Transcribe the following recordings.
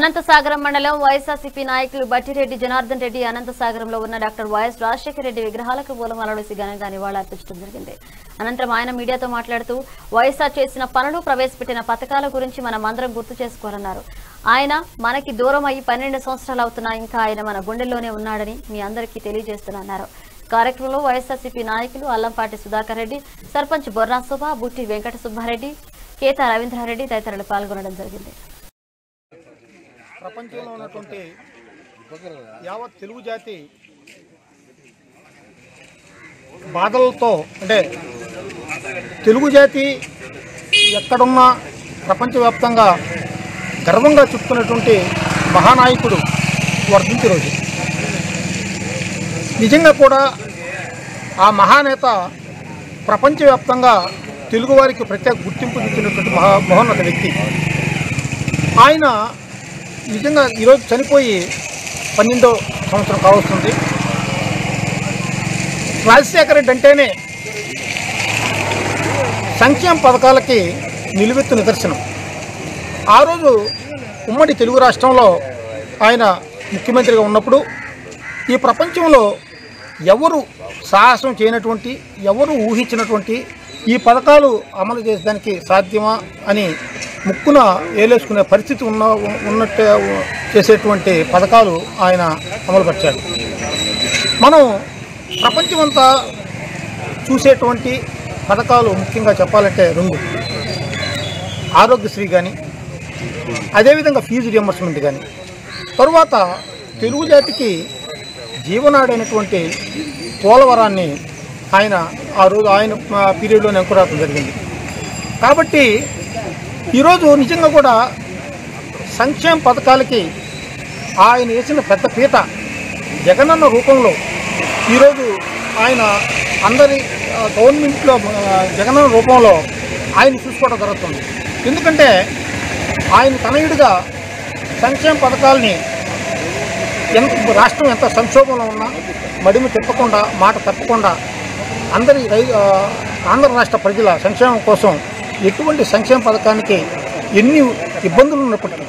అనంతసాగరం మండలం వైఎస్ఆర్సీపీ నాయకులు బట్టిరెడ్డి జనార్దన్ రెడ్డి అనంతసాగరంలో ఉన్న డాక్టర్ వైఎస్ రాజశేఖర రెడ్డి విగ్రహాలకు పూలమాలలు వేసి ఘనంగా నివాళులర్పించడం జరిగింది. అనంతరం ఆయన మీడియాతో మాట్లాడుతూ వైఎస్ఆర్ చేసిన పనులు ప్రవేశపెట్టిన పథకాల గురించి మనం అందరం గుర్తు చేసుకోవాలన్నారు. ఆయన మనకి దూరం అయ్యి పన్నెండు సంవత్సరాలు అవుతున్నా ఇంకా ఆయన మన గుండెల్లోనే ఉన్నాడని మీ అందరికీ తెలియజేస్తున్నారు కార్యక్రమంలో వైఎస్ఆర్సీపీ నాయకులు అల్లంపాటి సుధాకర్ రెడ్డి సర్పంచ్ బొర్రా సుభ బుట్టి వెంకట సుబ్బారెడ్డి కేతా రవీంద్రారెడ్డి తదితరులు పాల్గొనడం జరిగింది. ప్రపంచంలో ఉన్నటువంటి యావత్ తెలుగు జాతి బాధలతో అంటే తెలుగు జాతి ఎక్కడున్నా ప్రపంచవ్యాప్తంగా గర్వంగా చెప్పుకున్నటువంటి మహానాయకుడు వర్ధించి రోజు. నిజంగా కూడా ఆ మహానేత ప్రపంచవ్యాప్తంగా తెలుగువారికి ప్రత్యేక గుర్తింపు ఇచ్చినటువంటి మహా మహోన్నత వ్యక్తి. ఆయన నిజంగా ఈరోజు చనిపోయి పన్నెండో సంవత్సరం కావస్తుంది. రాజశేఖర రెడ్డి అంటేనే సంక్షేమ పథకాలకి నిలువెత్తు నిదర్శనం. ఆ రోజు ఉమ్మడి తెలుగు రాష్ట్రంలో ఆయన ముఖ్యమంత్రిగా ఉన్నప్పుడు ఈ ప్రపంచంలో ఎవరు సాహసం చేయనటువంటి ఎవరు ఊహించినటువంటి ఈ పథకాలు అమలు చేసేదానికి సాధ్యమా అని ముక్కున ఏలేసుకునే పరిస్థితి ఉన్న ఉన్నట్టు చేసేటువంటి పథకాలు ఆయన అమలుపరిచాడు. మనం ప్రపంచమంతా చూసేటువంటి పథకాలు ముఖ్యంగా చెప్పాలంటే రెండు. ఆరోగ్యశ్రీ కానీ అదేవిధంగా ఫీజు రియంబర్స్మెంట్ కానీ తరువాత తెలుగు జాతికి జీవనాడైనటువంటి పోలవరాన్ని ఆయన ఆ రోజు ఆయన పీరియడ్లోనే అంకురాటం జరిగింది. కాబట్టి ఈరోజు నిజంగా కూడా సంక్షేమ పథకాలకి ఆయన వేసిన పెద్ద పీట జగనన్న రూపంలో ఈరోజు ఆయన అందరి గవర్నమెంట్లో జగనన్న రూపంలో ఆయన చూసుకోవడం జరుగుతుంది. ఎందుకంటే ఆయన తనయుడిగా సంక్షేమ పథకాలని ఎంత రాష్ట్రం ఎంత సంక్షోభంలో ఉన్నా మడిమి తిప్పకుండా మాట తప్పకుండా అందరి రై ఆంధ్ర రాష్ట్ర ప్రజల సంక్షేమం కోసం ఎటువంటి సంక్షేమ పథకానికి ఎన్ని ఇబ్బందులు ఉన్నప్పటికీ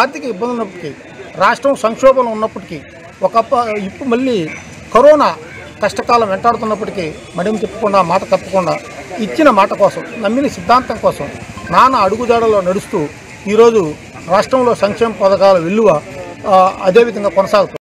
ఆర్థిక ఇబ్బందులు ఉన్నప్పటికీ రాష్ట్రం సంక్షోభంలో ఉన్నప్పటికీ ఒకప్ప ఇప్పుడు మళ్ళీ కరోనా కష్టకాలం వెంటాడుతున్నప్పటికీ మడిమి తిప్పకుండా మాట తప్పకుండా ఇచ్చిన మాట కోసం నమ్మిన సిద్ధాంతం కోసం నాన్న అడుగుజాడలో నడుస్తూ ఈరోజు రాష్ట్రంలో సంక్షేమ పథకాల విలువ అదేవిధంగా కొనసాగుతుంది.